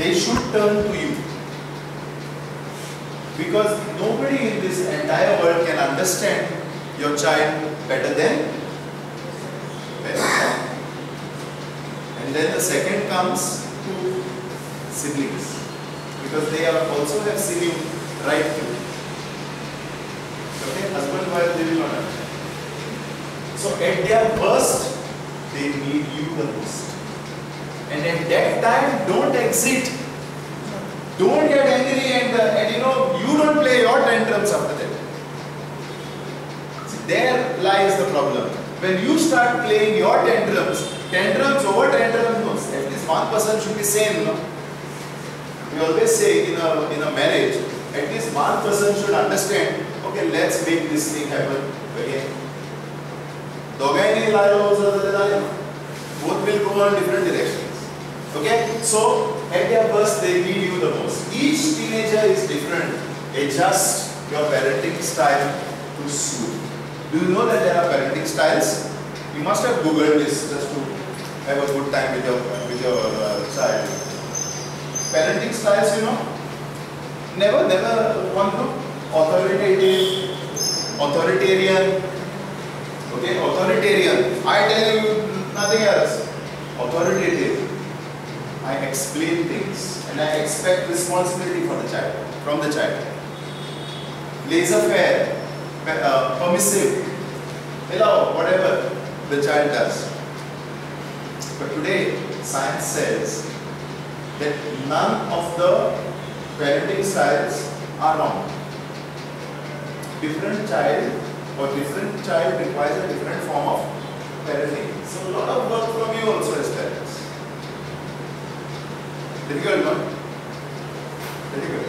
they should turn to you. Because nobody in this entire world can understand your child better than. And then the second comes to siblings. Because they are also have sibling right to. Okay, husband, wife, they will not understand. So at their worst, they need you the most. And at that time, don't exit. Don't get angry and, uh, and you know, you don't play your tantrums after that. See, there lies the problem. When you start playing your tantrums, tantrums over tantrums, at least one person should be sane. No? We always say in a, in a marriage, at least one person should understand, okay, let's make this thing happen again. दोघांनी लायलो both will go in different directions. Okay, so at their worst they need you the most. Each teenager is different. Adjust your parenting style to suit. Do you know that there are parenting styles? You must have googled this just to have a good time with your with your uh, child. Parenting styles, you know, never never one to authoritative, authoritarian. Okay, authoritarian. I tell you nothing else. Authoritative. I explain things and I expect responsibility for the child, from the child. Laissez-faire, uh, permissive, allow whatever the child does. But today, science says that none of the parenting styles are wrong. Different child or different child requires a different form of parenting. So a lot of work from you also. Difficult one? Difficult.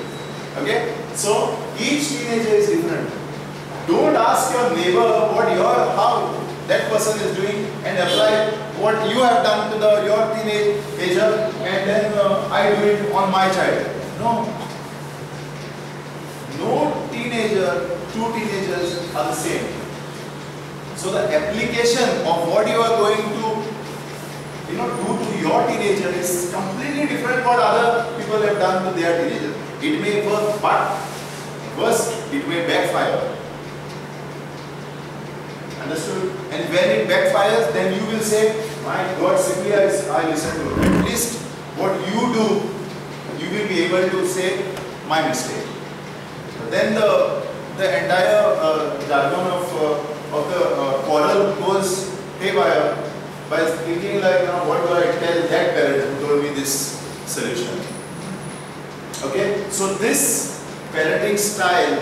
Okay? So each teenager is different. Don't ask your neighbor what your how that person is doing and apply what you have done to the your teenager and then uh, I do it on my child. No. No teenager, two teenagers are the same. So the application of what you are going to you know do to your teenager is completely different what other people have done to their teenager. It may work, but worst, it may backfire. Understood? And when it backfires, then you will say, My God, simply I, I listen to you. At least what you do, you will be able to say, My mistake. But then the the entire uh, jargon of uh, of the uh, quarrel goes haywire by thinking like, you know, what do I tell that parent who told me this solution? Okay, so this parenting style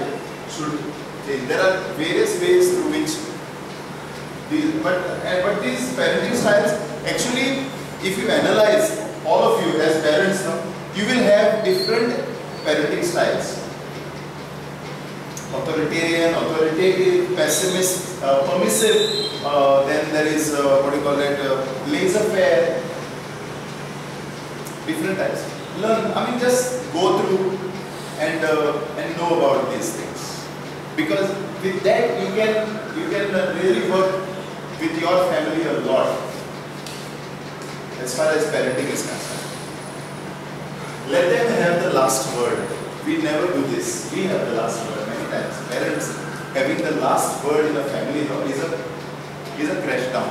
should change. There are various ways through which these, but but these parenting styles actually, if you analyze all of you as parents, you will have different parenting styles. Authoritarian, authoritative, pessimist, permissive. Uh, then there is uh, what do you call it? Uh, laissez-faire. Different types. Learn. I mean, just go through and uh, and know about these things. Because with that you can you can really work with your family a lot as far as parenting is concerned. Let them have the last word. We never do this. We have the last word many times. Parents having the last word in a family know, is a is a crash down.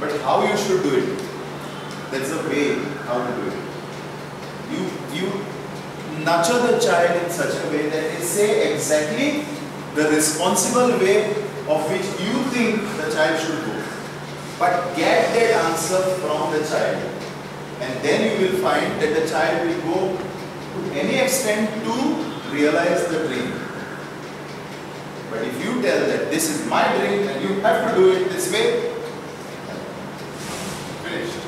But how you should do it? That's the way how to do it. You you nurture the child in such a way that they say exactly the responsible way of which you think the child should go. But get that answer from the child. And then you will find that the child will go to any extent to realize the dream. But if you tell that this is my dream and you have to do it this way, finished.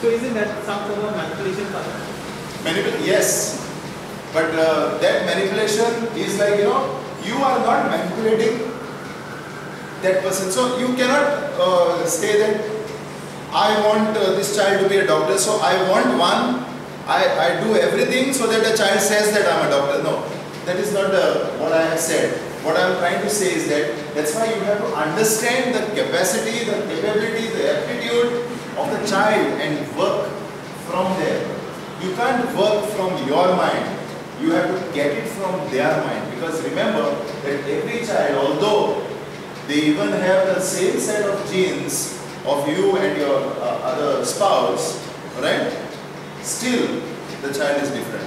So isn't that some form of manipulation? Manipul yes. But uh, that manipulation is like, you know, you are not manipulating that person. So you cannot uh, say that I want uh, this child to be a doctor, so I want one, I, I do everything so that the child says that I'm a doctor. No, that is not uh, what I have said. What I am trying to say is that that's why you have to understand the capacity, the capability, the aptitude of the child and work from there. You can't work from your mind. You have to get it from their mind. Because remember that every child, although they even have the same set of genes of you and your uh, other spouse, right? Still, the child is different.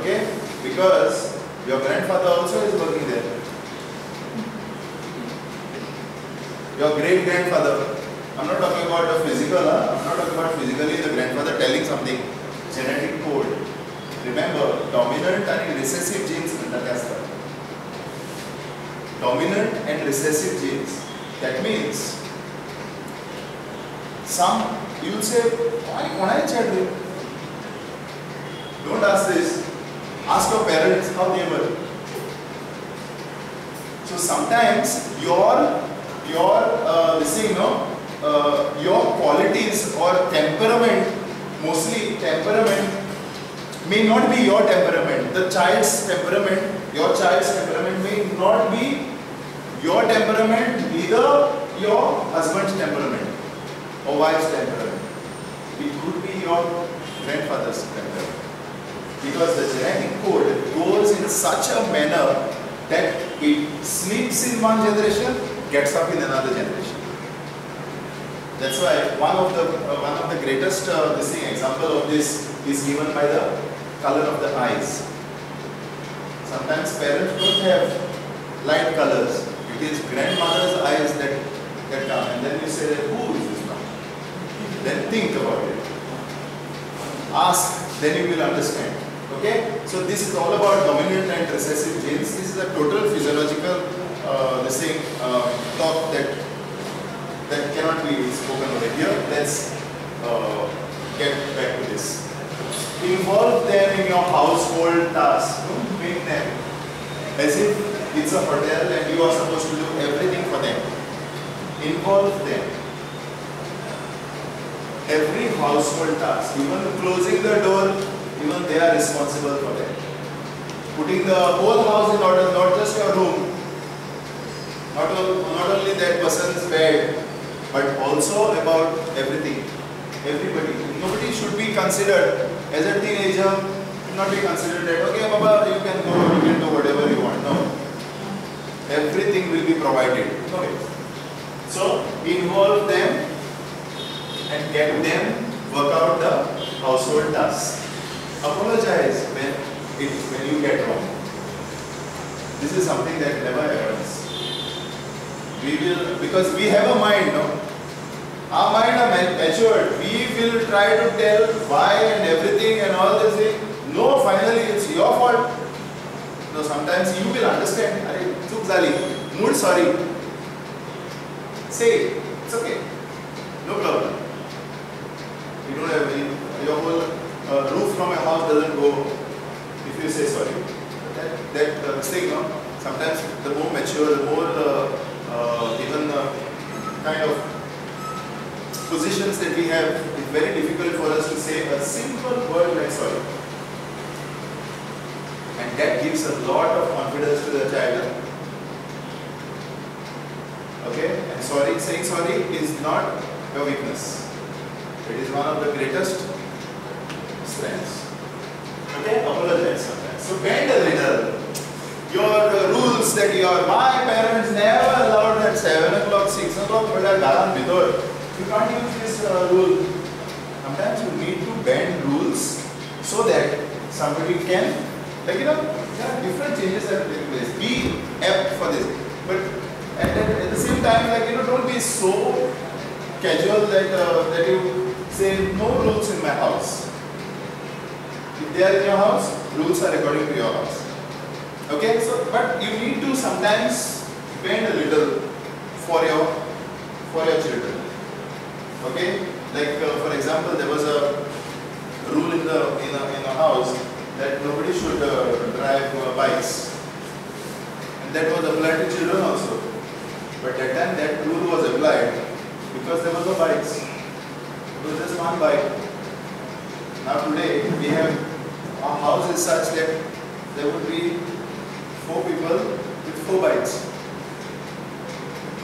Okay? Because your grandfather also is working there. Your great grandfather, I'm not talking about the physical, huh? I'm not talking about physically the grandfather telling something, genetic code. Remember, dominant and recessive genes म्हणतात असतात. Dominant and recessive genes. That means some you'll say, why कोणाचे child रे?" Don't ask this. Ask your parents how they were. So sometimes your your uh, this thing, no, uh, your qualities or temperament, mostly temperament, may not be your temperament. The child's temperament, your child's temperament may not be your temperament, neither your husband's temperament or wife's temperament. It could be your grandfather's temperament. Because the genetic code goes in such a manner that it sleeps in one generation, gets up in another generation. That's why one of the uh, one of the greatest uh, this thing, example of this is given by the color of the eyes. Sometimes parents don't have light colors. It is grandmother's eyes that that come, and then you say, "Who is this now?" Then think about it. Ask, then you will understand. Okay? So this is all about dominant and recessive genes. This is a total physiological uh, this thing uh, talk that that cannot be spoken over here. Let's uh, get back to this. Involve them in your household tasks. Don't make them as if it's a hotel and you are supposed to do everything for them. Involve them. Every household task, even closing the door, even they are responsible for that. Putting the whole house in order, not just your room, not, not only that person's bed, but also about everything. Everybody. Nobody should be considered as a teenager, should not be considered that, okay, Baba, you can go, you can do whatever you want. No. Everything will be provided. Okay. So, involve them and get them work out the household tasks apologize when, it, when you get wrong. This is something that never happens. We will, because we have a mind, no? Our mind are matured. We will try to tell why and everything and all this thing. No, finally it's your fault. No, sometimes you will understand. Arey, chuk. Mood sorry. Say, it's okay. No problem. You don't have any, your whole uh, roof from a house doesn't go if you say sorry. That, that uh, sometimes the more mature, the more uh, uh, even uh, kind of positions that we have, it's very difficult for us to say a simple word like sorry. And that gives a lot of confidence to the child. Okay? And sorry, saying sorry is not a weakness. It is one of the greatest strengths. Okay? Apologize sometimes. So bend a little. Your uh, rules that your my parents never allowed at 7 o'clock, 6 o'clock, but garan bidor. You can't use this uh, rule. Sometimes you need to bend rules so that somebody can, like you know, there are different changes that take place. Be apt for this. But at, at, at the same time, like you know, don't be so casual that uh, that you say no rules in my house. If they are in your house, rules are according to your house. Okay, so but you need to sometimes bend a little for your for your children. Okay, like uh, for example, there was a rule in the in a, in a house that nobody should uh, drive uh, bikes, and that was applied to children also. But at that time that rule was applied because there was no bikes. It was just one bike. Now today we have our house is such that there would be four people with four bikes.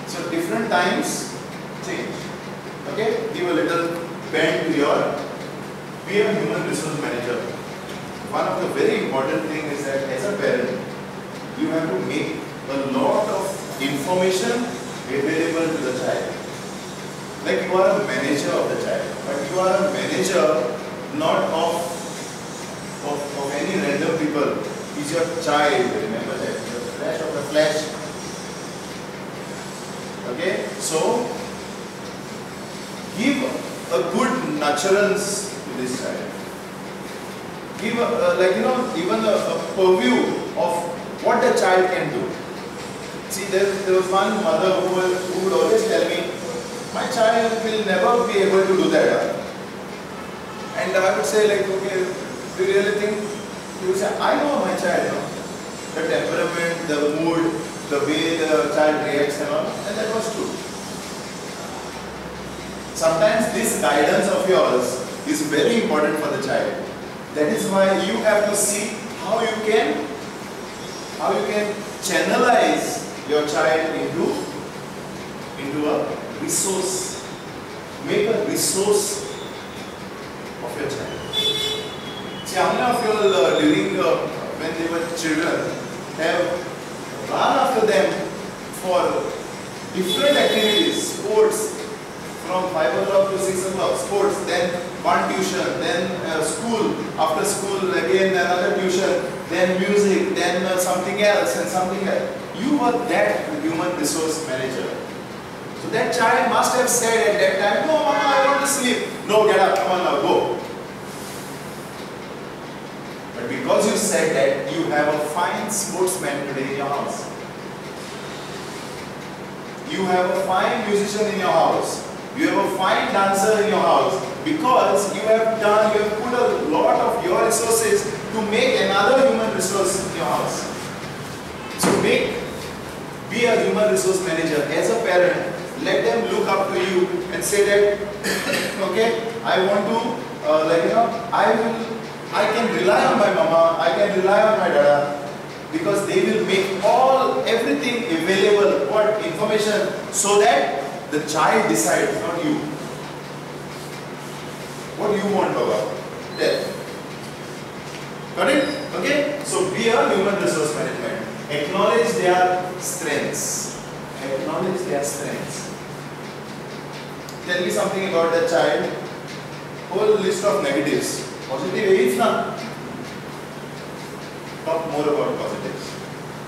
So different times change. Okay? Give a little bend to your be a human resource manager, one of the very important thing is that as a parent, you have to make a lot of information available to the child. Like you are a manager of the child, but you are a manager not of, of, of any random people. He's your child, remember that. The flesh of the flesh. Okay? So, give a good nurturance to this child. Give a, like you know, even a, a purview of what the child can do. See, there, there was one mother who, who would always tell me, my child will never be able to do that. Huh?" And I would say like, okay, do you really think? you would say, I know my child, the temperament, the mood, the way the child reacts and all, and that was true. Sometimes this guidance of yours is very important for the child. That is why you have to see how you can, how you can channelize your child into, into a resource. Make a resource of your child. See, how many of you uh, during uh, when they were children have run after them for different activities, sports, from 5 o'clock to 6 o'clock, sports, then one tuition, then uh, school, after school again another tuition, then music, then uh, something else and something else. You were that human resource manager. So that child must have said at that time, no mama, I want to sleep. No, get up, come on now, go. But because you said that, you have a fine sportsman today in your house. You have a fine musician in your house. You have a fine dancer in your house. Because you have done, you have put a lot of your resources to make another human resource in your house. So make, be a human resource manager. As a parent, let them look up to you and say that, okay, I want to, uh, like, you know, I will I can rely on my mama, I can rely on my dada because they will make all everything available, what information, so that the child decides, not you. What do you want, Baba? There. Got it? Okay? So be a human resource management. Acknowledge their strengths. Acknowledge their strengths. Tell me something about the child. Whole list of negatives. Positive is not. Talk more about positives.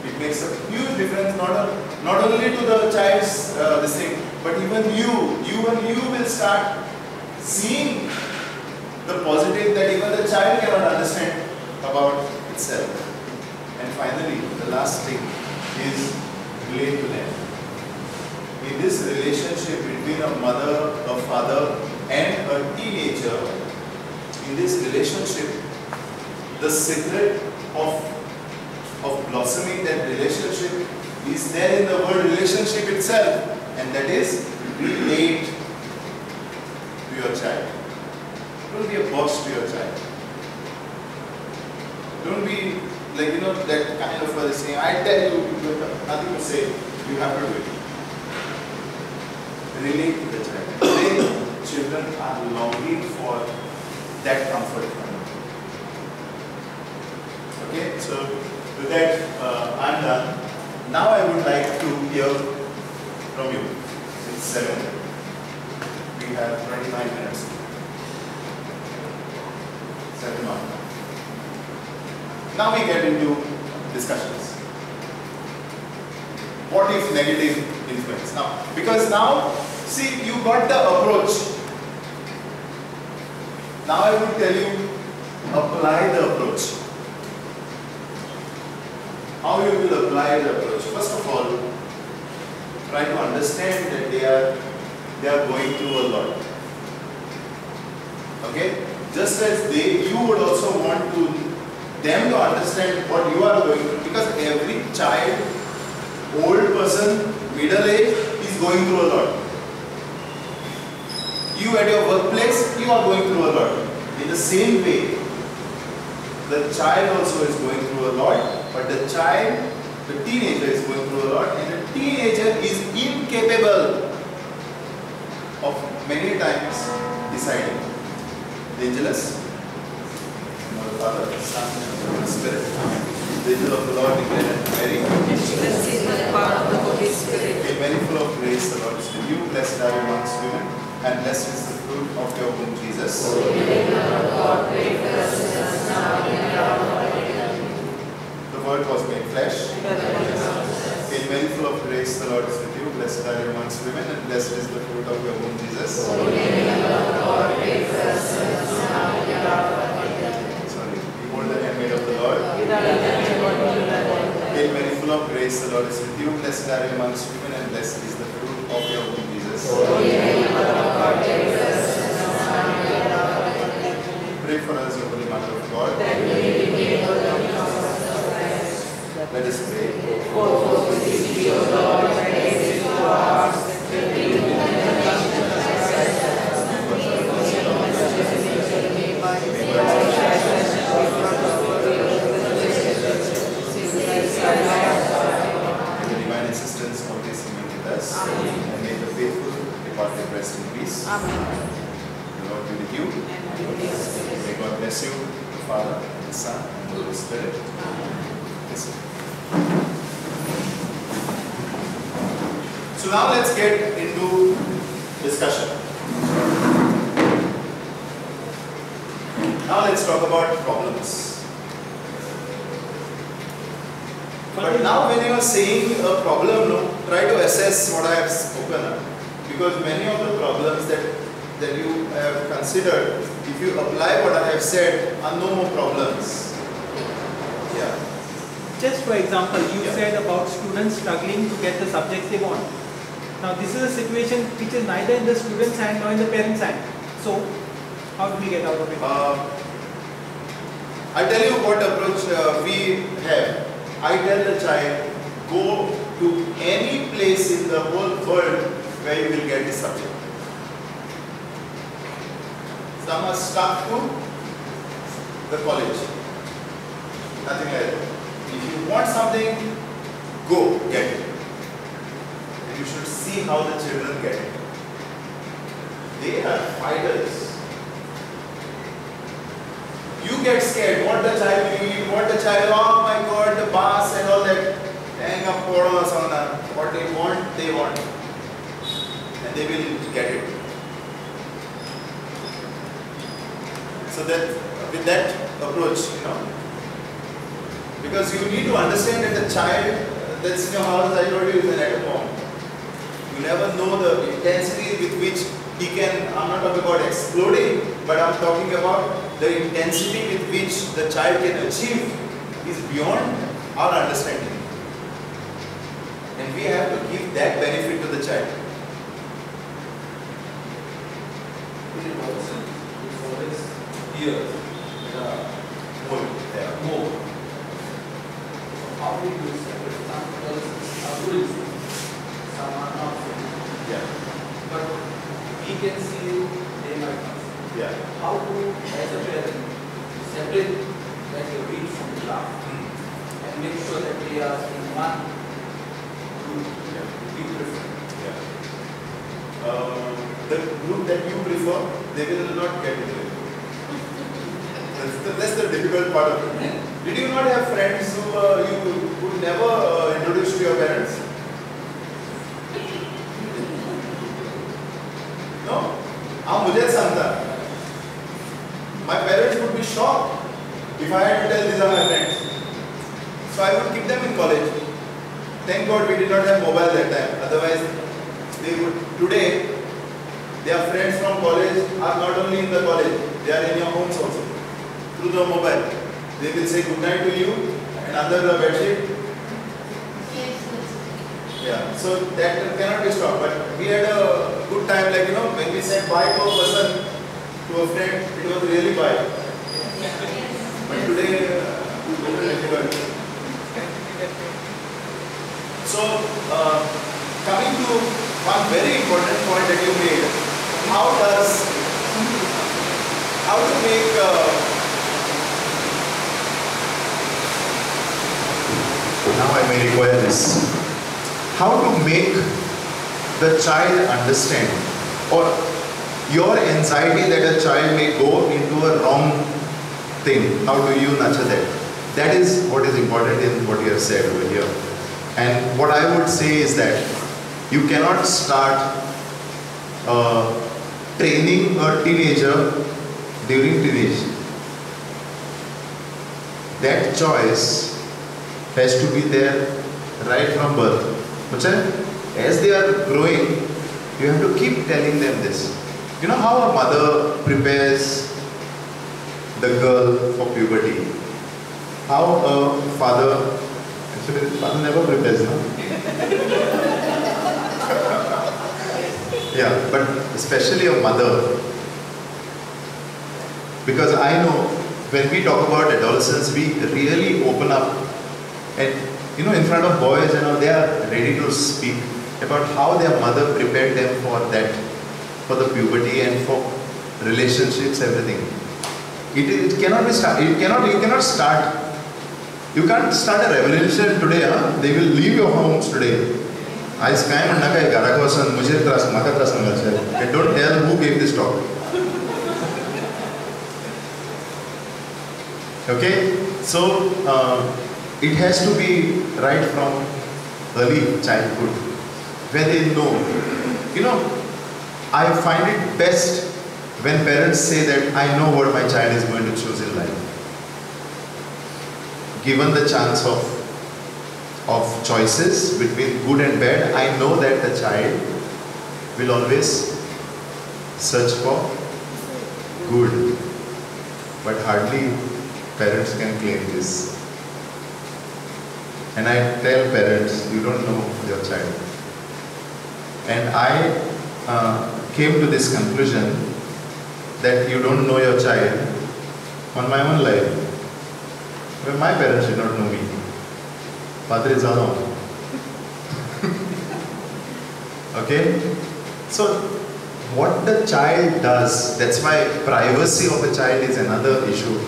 It makes a huge difference not, a, not only to the child's uh, this thing, but even you. You and you will start seeing the positive that even the child cannot understand about itself. And finally, the last thing is relate to them. In this relationship between a mother, a father, and a teenager, in this relationship, the secret of, of blossoming that relationship is there in the word relationship itself, and that is relate to your child. Don't be a boss to your child. Don't be like you know that kind of a saying. I tell you, you have nothing to say. You have to do it. Relate to the child. Today, children are longing for that comfort. Okay, so with that, uh, I'm done. Now I would like to hear from you. It's seven. We have 29 minutes. Seven on. Now we get into discussions. What if negative influence? Now, because now, see, you got the approach. Now I will tell you, apply the approach. How you will apply the approach? First of all, try to understand that they are they are going through a lot. Okay? Just as they you would also want to them to understand what you are going through because every child, old person, middle age is going through a lot. You at your workplace, you are going through a lot. In the same way, the child also is going through a lot, but the child, the teenager is going through a lot, and the teenager is incapable of many times deciding. Dangerous? of the Father, the Son, and the Holy Spirit. The angel of the Lord declared Mary, Blessed by the power of the Holy Spirit. Hail Mary, full of grace, the Lord is with you. Blessed are you amongst women, and blessed is the fruit of your womb, Jesus. The Word was made flesh. Hail Mary, full of grace, the Lord is with you. Blessed are you amongst women, and blessed is the fruit of your womb, Jesus. Sorry. Behold the handmaid of the Lord. Hail Mary, full of grace, the Lord is with you. Blessed are you amongst women, and blessed is the fruit of your womb, Jesus. Pray for us, O Holy Mother of God. Let us pray. May the divine assistance always remain with us. And may the faithful departed rest in peace. The Lord be with you. May God bless you, the Father, and the Son, and the Holy Spirit. Bless you. So now let's get into discussion. Now let's talk about problems. But now when you are saying a problem, no, try to assess what I have spoken. of. Because many of the problems that, that you have considered, if you apply what I have said, are no more problems. Yeah. Just for example, you Yeah. said about students struggling to get the subjects they want. Now this is a situation which is neither in the student's hand nor in the parent's hand. So how do we get out of it? Uh, I'll tell you what approach uh, we have. I tell the child, go to any place in the whole world where you will get the subject. Some are stuck to the college. Nothing like that. If you want something, go get it. You should see how the children get it. They are fighters. You get scared. What the child will eat, what the child, oh my god, the bus and all that. Hang up photos on that. What they want, they want. And they will get it. So that with that approach, you know, because you need to understand that the child that's in your house, I told you, is an atom bomb. You never know the intensity with which he can, I'm not talking about exploding, but I'm talking about the intensity with which the child can achieve is beyond our understanding. And we have to give that benefit to the child. in a always here, the More. More. How we do separate some persons are good, some are not so good. Yeah. But we can see you, they might not. Yeah. How to, as a parent, separate that you read from the class and make sure that they are in one group, Yeah. be different. Yeah. Uh, the group that you prefer, they will not get it. That's the, that's the difficult part of it. Did you not have friends who uh, you would never uh, introduce to your parents? God we did not have mobile that time. Otherwise, they would today their friends from college are not only in the college, they are in your homes also. Through the mobile. They will say good night to you and under the bedsheet. Yeah. So that cannot be stopped. But we had a good time, like you know, when we said bye to a person, to a friend, it was really bye. But today, uh. So, uh, coming to one very important point that you made, how does, how to make, uh, now I may require this, how to make the child understand or your anxiety that a child may go into a wrong thing. How do you nurture that? That is what is important in what you have said over here. And what I would say is that you cannot start uh, training a teenager during teenage. That choice has to be there right from birth. Understand? As they are growing, you have to keep telling them this. You know how a mother prepares the girl for puberty? How a father, father never prepares, no? yeah, but especially a mother. Because I know when we talk about adolescence, we really open up and you know in front of boys and all they are ready to speak about how their mother prepared them for that for the puberty and for relationships everything it, it cannot be start it cannot you cannot start you can't start a revolution today huh? they will leave your homes today आयज काय म्हणना काय घराक वचून म्हजे त्रास म्हाका त्रास सांगचे don't tell who gave this talk okay so uh, it has to be right from early childhood where they know you know i find it best when parents say that i know what my child is going to choose in life given the chance of of choices between good and bad i know that the child will always search for good but hardly parents can claim this. And I tell parents, you don't know your child. And I uh, came to this conclusion that you don't know your child on my own life. Well, my parents did not know me. Padre Zano. okay? So, what the child does, that's why privacy of a child is another issue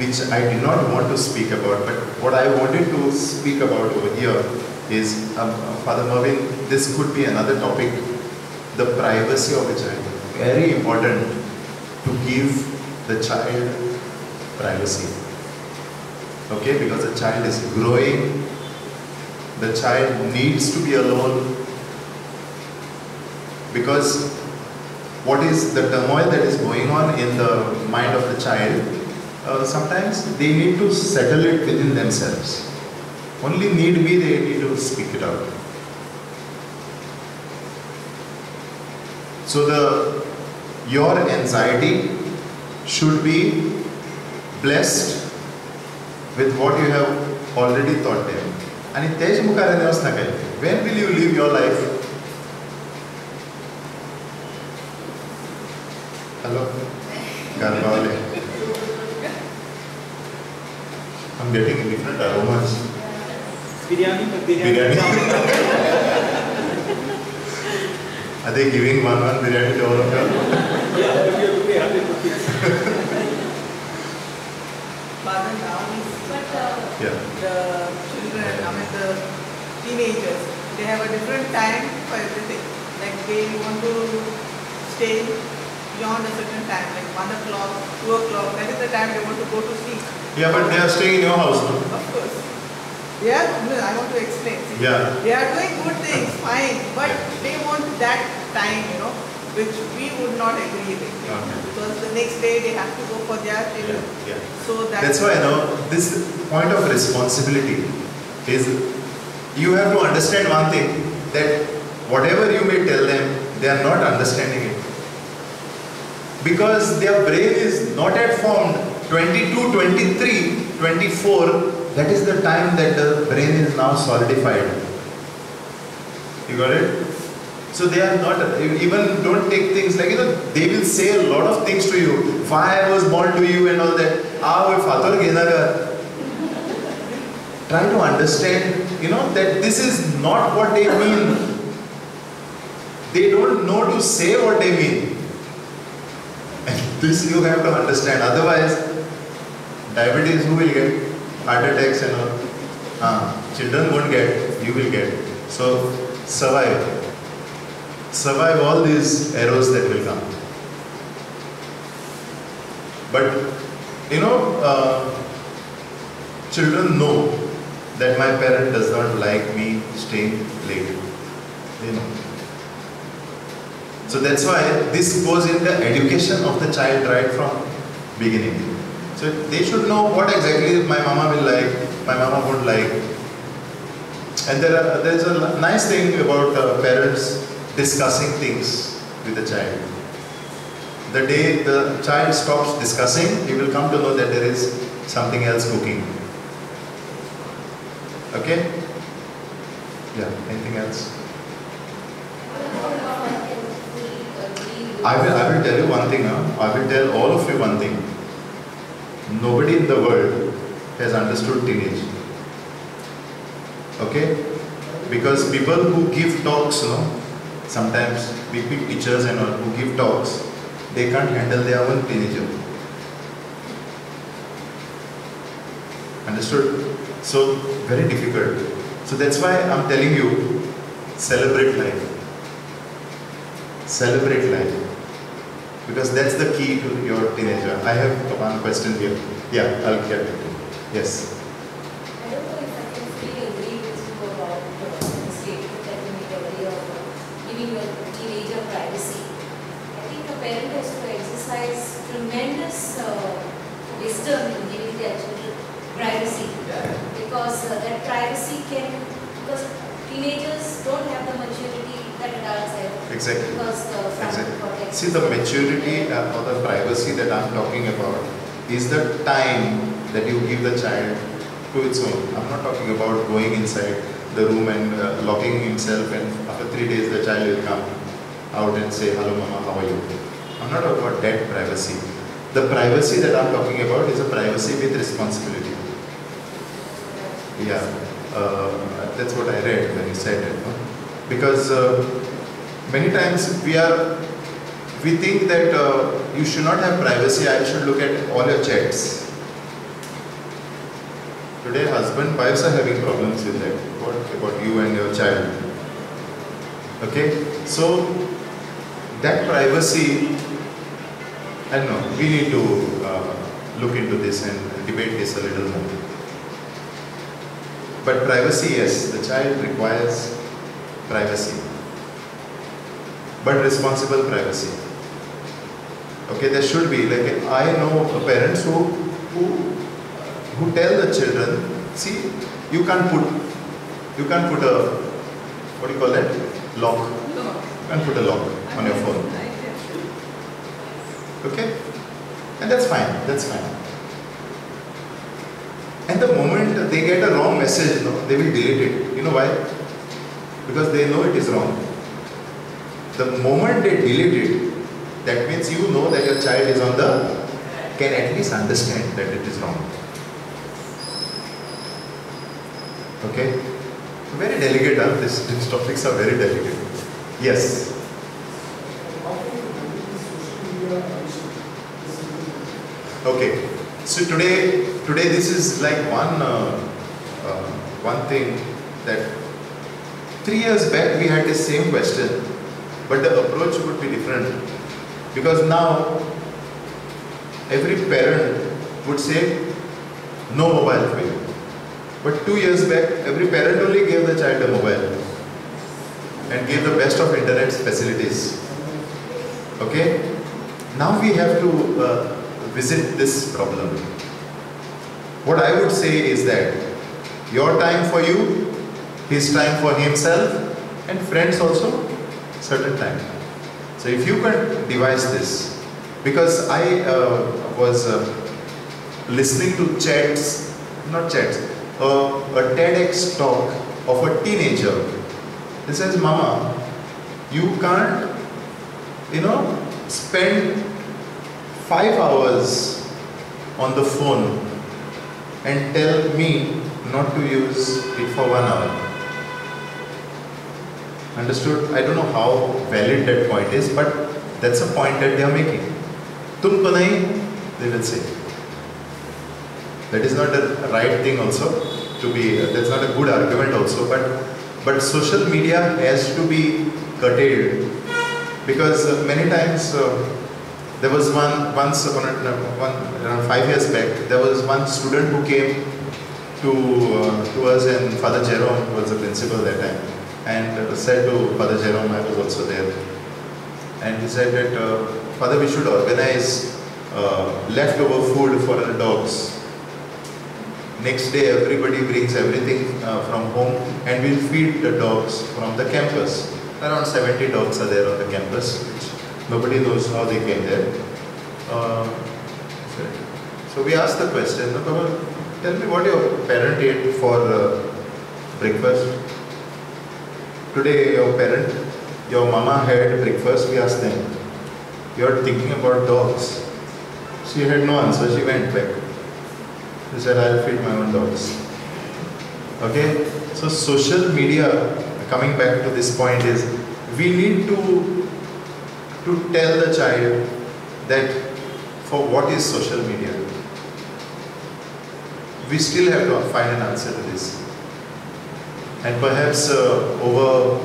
which I did not want to speak about, but what I wanted to speak about over here is, um, uh, Father Mervyn, this could be another topic, the privacy of a child. Very important to give the child privacy. Okay, because the child is growing, the child needs to be alone, because what is the turmoil that is going on in the mind of the child uh, sometimes they need to settle it within themselves. Only need be they need to speak it out. So the your anxiety should be blessed with what you have already taught them. आणि तेच मुखार वचना काय when will you live your life hello गारगावले I'm getting different aromas. Biryani, but biryani. Biryani. Are they giving one one biryani to all of you? Yeah, but you have to pay 100 rupees. Father, now is uh, Yeah. the children, I mean the teenagers, they have a different time for everything. Like they want to stay beyond a certain time, like one o'clock, two o'clock, that is the time they want to go to sleep. Yeah, but they are staying in your house. No? Of course. Yeah, no, I want to explain. Yeah. They are doing good things, fine, but they want that time, you know, which we would not agree with. you know, Okay. Because the next day they have to go for their children. Yeah. yeah. So that That's why now this point of responsibility is you have to understand one thing that whatever you may tell them, they are not understanding it. Because their brain is not yet formed 22, 23, 24, that is the time that the brain is now solidified. You got it? So they are not, even don't take things like, you know, they will say a lot of things to you. Why I was born to you and all that. Ah. Try to understand, you know, that this is not what they mean. They don't know to say what they mean. And this you have to understand. Otherwise, diabetes who will get? Heart attacks and all. Ah, children won't get, you will get. So survive. Survive all these arrows that will come. But you know, uh, children know that my parent does not like me staying late. They know. So that's why this goes in the education of the child right from beginning. So they should know what exactly my mama will like, my mama would like. And there are, there's a nice thing about uh, parents discussing things with the child. The day the child stops discussing, he will come to know that there is something else cooking. Okay? Yeah, anything else? I will, I will tell you one thing, huh? I will tell all of you one thing. Nobody in the world has understood teenage. Okay? Because people who give talks, no, sometimes big big teachers and all who give talks, they can't handle their own teenager. Understood? So very difficult. So that's why I'm telling you, celebrate life. Celebrate life. Because that's the key to your teenager. I have one question here. Yeah, I'll get it. Yes. I don't know if I can fully agree with you about uh, the statement that you made earlier about giving your teenager privacy. I think a parent has to exercise tremendous uh, wisdom in giving their children privacy because uh, that privacy can, because teenagers don't have the maturity that adults have Exactly. because the family Exactly. protects. See, the maturity or the privacy that I'm talking about is the time that you give the child to its own. I'm not talking about going inside the room and uh, locking himself and after three days the child will come out and say, hello mama, how are you? I'm not talking about that privacy. The privacy that I'm talking about is a privacy with responsibility. Yeah, uh, that's what I read when you said it. No? Because uh, many times we are, we think that uh, you should not have privacy. I should look at all your chats. Today, husband wives are having problems with that. What about you and your child? Okay, so that privacy, I don't know. We need to uh, look into this and debate this a little more. But privacy, yes, the child requires privacy. But responsible privacy. Okay, there should be, like, I know parents who, who, who tell the children, see, you can't put, you can't put a, what do you call that? Lock. lock. You can't put a lock on your phone. Okay? And that's fine, that's fine. And the moment they get a wrong message, no, they will delete it. You know why? Because they know it is wrong. The moment they delete it, that means you know that your child is on the, can at least understand that it is wrong. Okay? Very delicate, huh? This, these topics are very delicate. Yes. Okay. So today, today this is like one, uh, uh, one thing that three years back we had the same question, but the approach would be different because now every parent would say no mobile for you. But two years back, every parent only gave the child a mobile and gave the best of internet facilities. Okay? Now we have to uh, visit this problem. What I would say is that your time for you, his time for himself, and friends also, certain time. So if you can devise this, because I uh, was uh, listening to chats, not chats, uh, a TEDx talk of a teenager. He says, Mama, you can't, you know, spend five hours on the phone and tell me not to use it for one hour. Understood? I don't know how valid that point is, but that's a point that they are making. Tumko nahi, they will say. That is not the right thing also to be, that's not a good argument also, but, but social media has to be curtailed because many times uh, there was one once upon a, one around five years back. There was one student who came to uh, to us, and Father Jerome was the principal that time, and said to Father Jerome, I was also there, and he said that uh, Father, we should organize uh, leftover food for the dogs. Next day, everybody brings everything uh, from home, and we'll feed the dogs from the campus. Around 70 dogs are there on the campus, nobody knows how they came there. Uh, so we asked the question, "No, Baba, tell me what your parent ate for uh, breakfast. Today, your parent, your mama had breakfast. We asked them, you are thinking about dogs. She had no answer. She went back. She said, I'll feed my own dogs. Okay? So social media, coming back to this point is, we need to, to tell the child that for what is social media. We still have to find an answer to this. And perhaps uh, over,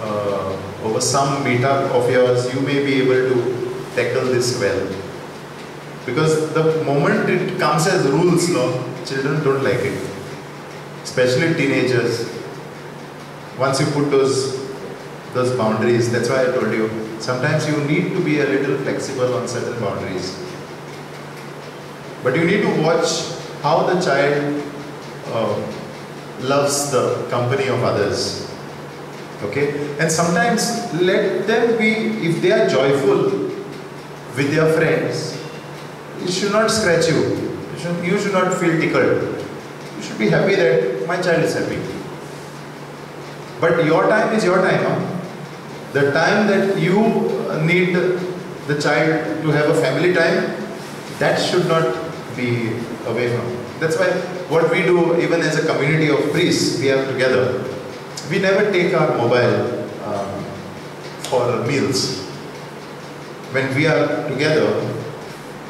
uh, over some meetup of yours, you may be able to tackle this well. Because the moment it comes as rules, no, children don't like it. Especially teenagers. Once you put those those boundaries, that's why I told you, sometimes you need to be a little flexible on certain boundaries. But you need to watch how the child uh, loves the company of others. Okay? And sometimes let them be, if they are joyful with their friends, it should not scratch you. You should, you should not feel tickled. You should be happy that my child is happy. But your time is your time. Huh? The time that you uh, need the child to have a family time, that should not be away from. That's why what we do, even as a community of priests, we are together. We never take our mobile um, for meals. When we are together,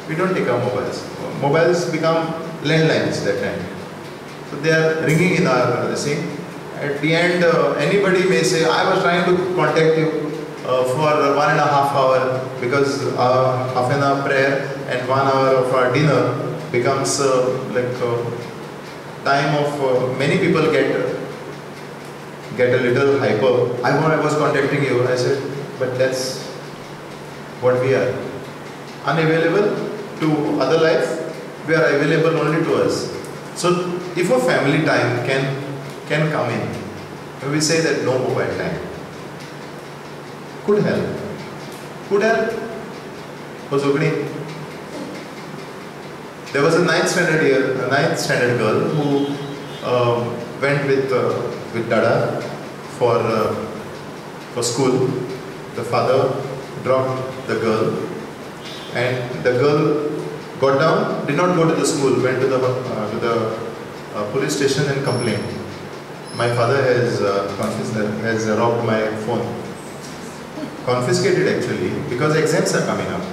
we don't take our mobiles. Mobiles become landlines that time. So they are ringing in our same. At the end, uh, anybody may say, I was trying to contact you uh, for one and a half hour because uh, half an hour prayer and one hour of our dinner becomes uh, like uh, time of uh, many people get get a little hyper. I, wa- I was contacting you. I said, but that's what we are. Unavailable to other life, we are available only to us. So if a family time can can come in, we say that no mobile time, could help. Could help. Was opening. There was a ninth standard year, a ninth standard girl who um, went with uh, with Dada for uh, for school. The father dropped the girl, and the girl got down, did not go to the school, went to the uh, to the uh, police station and complained. My father has uh, has robbed my phone. Confiscated actually because exams are coming up,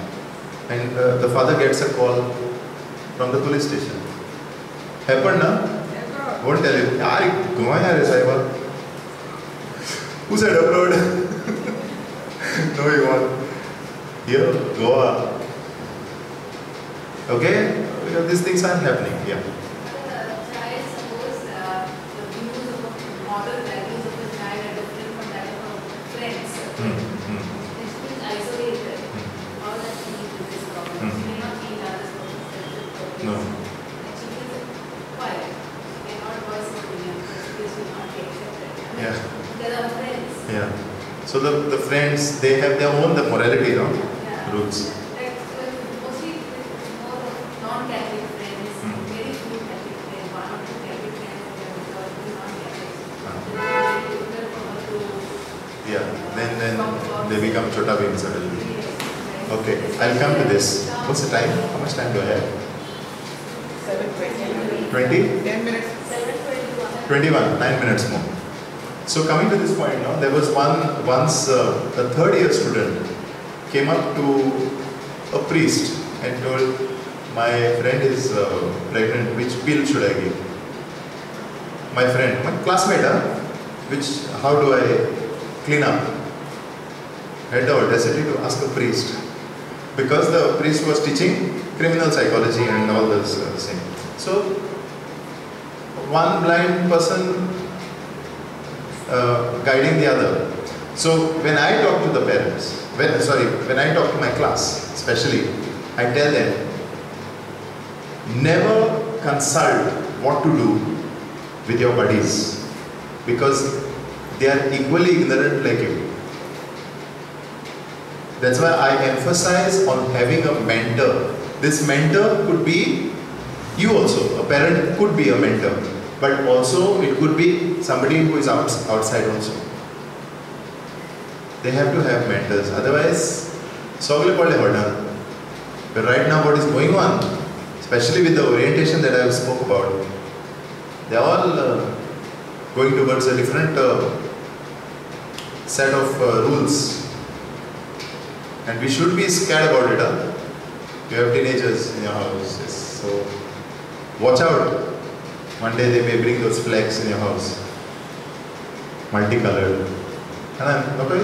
and uh, the father gets a call from the police station. Happened, na? Yes, Won't tell you. Yaar, gone hai saiba. Who said upload? no, you want. Here, Goa. Okay? Because these things are happening, yeah. So the, the friends, they have their own the morality, no? Yeah. Rules. Like, uh, mostly with more of non-Catholic friends, Hmm. very few Catholic friends, one or two Catholic friends, and then the other two non-Catholic. Ah. So it's very difficult for her to Yeah. Then then they become chota bhim suddenly. Yes, Okay. I'll come to this. What's the time? How much time do I have? Seven twenty. 20? Ten minutes. Seven twenty-one. 21, 9 minutes more. So coming to this point now, there was one, once uh, a third year student came up to a priest and told, my friend is uh, pregnant, which pill should I give? My friend, my classmate, huh? which, how do I clean up? Had the audacity to ask a priest. because the priest was teaching criminal psychology and all those uh, things. So, one blind person uh, guiding the other. So, when I talk to the parents, when sorry, when I talk to my class, especially, I tell them never consult what to do with your buddies because they are equally ignorant like you. That's why I emphasize on having a mentor. This mentor could be you also. A parent could be a mentor, but also it could be somebody who is out, outside also. They have to have mentors. Otherwise, Sogle Pale Hodan. But right now, what is going on, especially with the orientation that I spoke about, they are all uh, going towards a different uh, set of uh, rules. And we should be scared about it. Huh? You have teenagers in your house, yes. so watch out. One day they may bring those flags in your house, multicolored. And I'm okay.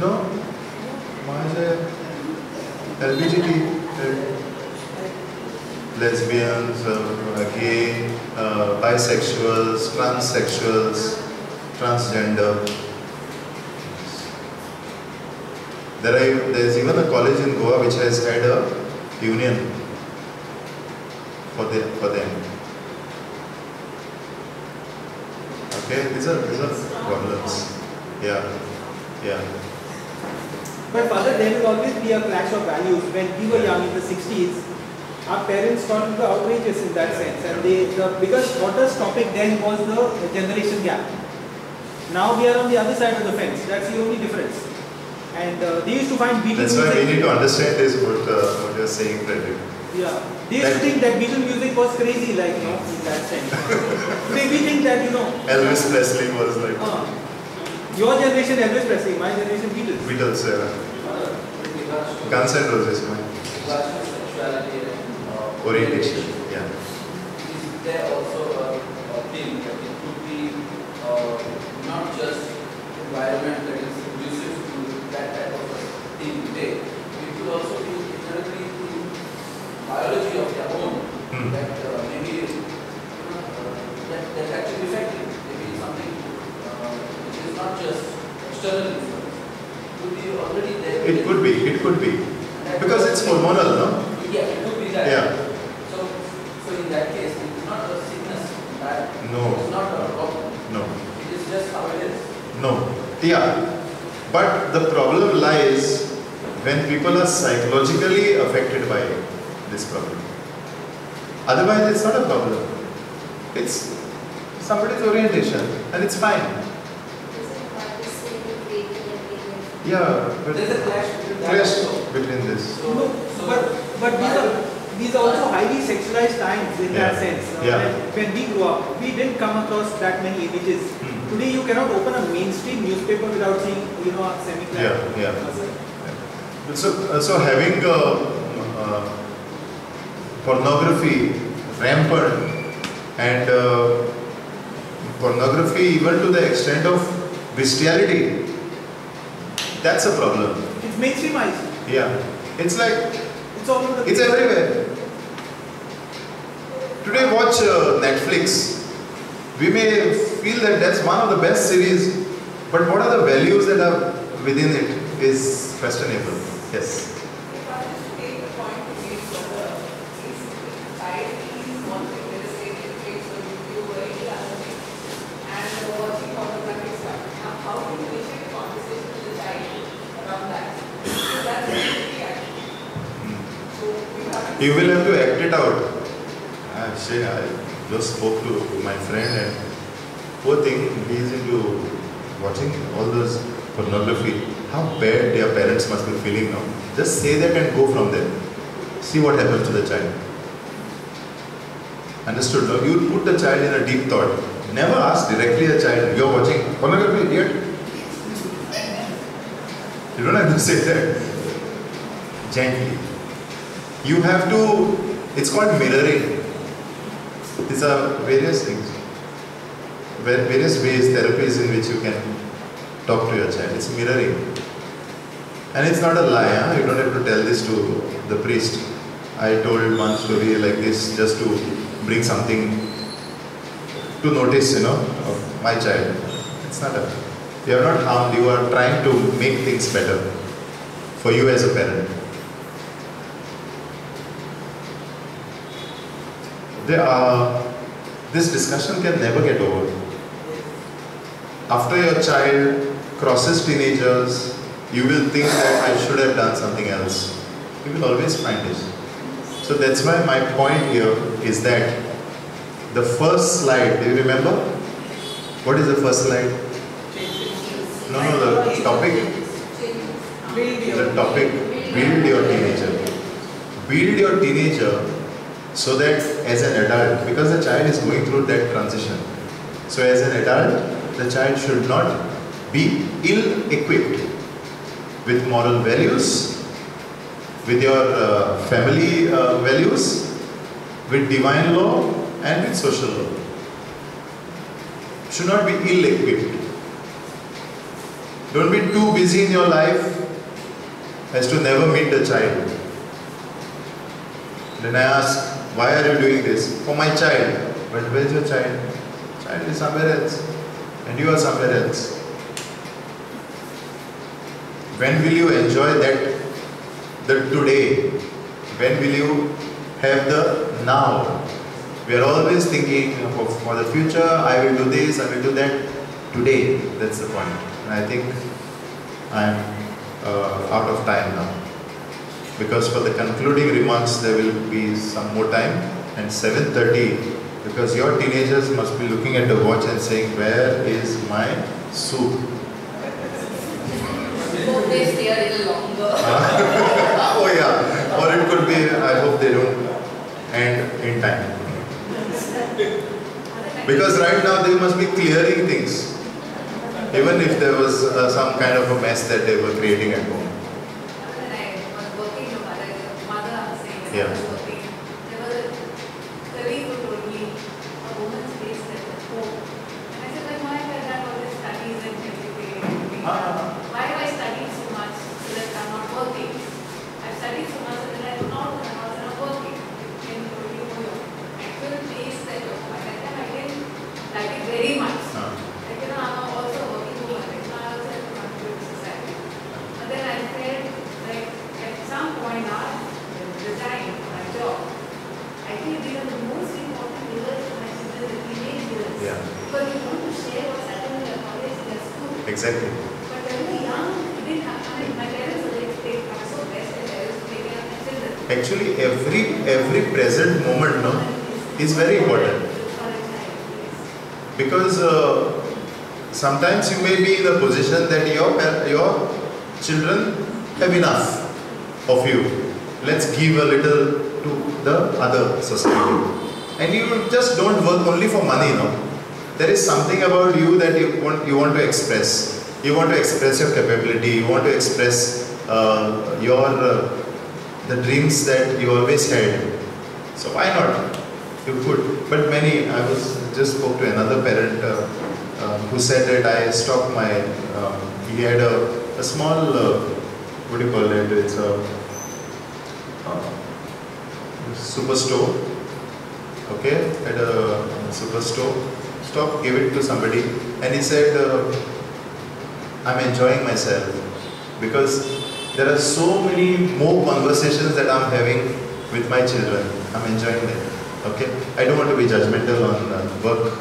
No, why is it LGBT? lesbians, uh, gay, uh, bisexuals, transsexuals, transgender. There are, there is even a college in Goa which has had a union for, the, for them. Okay, these are, these are problems. Yeah, yeah. But father, there will always be a clash of values. When we were young in the 60s, our parents thought we were outrageous in that sense. And they, the biggest hottest topic then was the generation gap. Now we are on the other side of the fence. That's the only difference. And uh, they used to find Beatles That's why we need to understand this what, uh, what you're saying, Frederick. Yeah. They used to think that Beatles music was crazy, like, you know, in that sense. Today we think that, you know, Elvis Presley was like uh, your generation Elvis Presley, my generation Beatles. Beatles, uh, With regards to, Guns N' Roses, man. sexuality uh, orientation. Yeah. is there also a, a thing that it could be uh, not just environment that is conducive to that type of thing today, it could also be inherently to biology of their own Hmm. that uh, maybe uh, that, that's actually effective. Maybe something uh, which is not just external influence. Could be already there. It could be, it could be. Because it's hormonal, no? Yeah, it could be that. Yeah. So, so in that case, it's not a sickness that No. it's not a problem. No. It is just how it is. No. Yeah. But the problem lies when people are psychologically affected by this problem. Otherwise, it's not a problem. It's somebody's orientation and it's fine. Isn't privacy created and created? Yeah, but There's a clash between that clash between this. So, No, so but but these are these are also highly sexualized times in that sense. Uh, Yeah. When, when we grew up, we didn't come across that many images. Hmm. Today, you cannot open a mainstream newspaper without seeing, you know, a semi Yeah, yeah. So, uh, so having uh, uh, pornography rampant and uh, pornography even to the extent of bestiality, that's a problem. It's mainstreamized. Yeah, it's like It's all over it's everywhere. Today, watch uh, Netflix. We may feel that that's one of the best series, but what are the values that are within it is questionable. Yes. If I just take the point you made further, is society is one thing, let us say it takes a YouTube or any other thing, and uh, watching pornographic stuff. Now, how do you initiate a conversation with the child around that? So that's really actually. So we have to. You will have to act it out. I say I just spoke to my friend and poor thing, he is into watching all those pornography. How bad their parents must be feeling now. Just say that and go from there. See what happens to the child. Understood? No? You put the child in a deep thought. Never ask directly the child, you're watching pornography, idiot. You don't have to say that. Gently. You have to, it's called mirroring. These are various things, various ways, therapies in which you can talk to your child. It's mirroring. And it's not a lie, huh? you don't have to tell this to the priest. I told one story like this just to bring something to notice, you know, of my child. It's not a, you are not harmed, you are trying to make things better for you as a parent. There are, uh, this discussion can never get over. After your child crosses teenagers, you will think that I should have done something else. You will always find it. So that's why my point here is that the first slide, do you remember? What is the first slide? No, no, the topic, the topic, build your teenager. Build your teenager so that as an adult, because the child is going through that transition, so as an adult, the child should not be ill equipped with moral values, with your uh, family uh, values, with divine law, and with social law. Should not be ill equipped. Don't be too busy in your life as to never meet the child. Then I ask, why are you doing this? For my child. But where's your child? Child is somewhere else. And you are somewhere else. When will you enjoy that the today? When will you have the now? We are always thinking for the future, I will do this, I will do that. Today, that's the point. And I think I am uh, out of time now. Because for the concluding remarks, there will be some more time. And 7.30, because your teenagers must be looking at the watch and saying, where is my soup? Hope they stay a little longer. oh yeah, or it could be, I hope they don't end in time. Because right now they must be clearing things. Even if there was uh, some kind of a mess that they were creating at home. When I was working, the mother, mother I was saying, when I Yeah. was working, there was a colleague who told me, a woman's face at home. And I said, like, why have I done all these studies and everything? Ah. Why have I studied so much so that I'm not working? I've studied so much so that I'm not in the house and I'm working. And you know, your actual place that you're, at that time I didn't like it very much. Ah. Like, you know, I'm also a working woman, like, so I also have to contribute to society. But then I felt like at some point now, the time for my job, I think these are the most important years for my children, the teenage years. Yeah. Because you want to share what's happening in your college, in your school. Exactly. But when we were young, we didn't have, I mean, my parents were like, they are so blessed and they used to take care of their children. Actually, every every present moment, no, is very important. For a child, yes. because uh, you may be in a position that your your children have enough of you. Let's give a little to the other society, and you just don't work only for money, no. There is something about you that you want you want to express. You want to express your capability. You want to express uh, your uh, the dreams that you always had. So why not? You could, but many. I was just spoke to another parent uh, who said that I stopped my. Um, he had a, a small. Uh, what do you call it? It's a uh, superstore. Okay, at a superstore. Stop, gave it to somebody, and he said, uh, "I'm enjoying myself because there are so many more conversations that I'm having with my children. I'm enjoying them. Okay, I don't want to be judgmental on uh, work,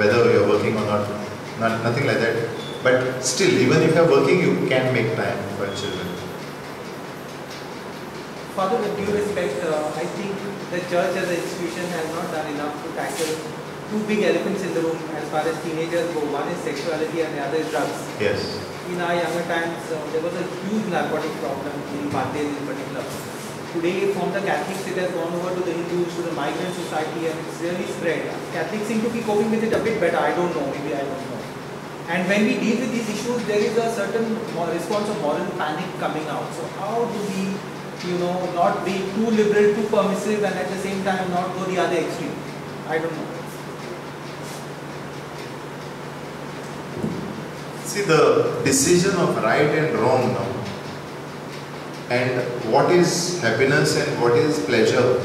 whether you're working or not, not, nothing like that. But still, even if you're working, you can make time for children. Father, with due respect, uh, I think the church as an institution has not done enough to tackle two big elephants in the room as far as teenagers go. One is sexuality and the other is drugs. Yes. In our younger times, uh, there was a huge narcotic problem in Bangladesh in particular. Today, from the Catholics, it has gone over to the Hindus, to the migrant society, and it's really spread. Catholics seem to be coping with it a bit better. I don't know. Maybe I don't know. And when we deal with these issues, there is a certain response of moral panic coming out. So how do we, you know, not be too liberal, too permissive, and at the same time not go the other extreme? I don't know. See, the decision of right and wrong now and what is happiness and what is pleasure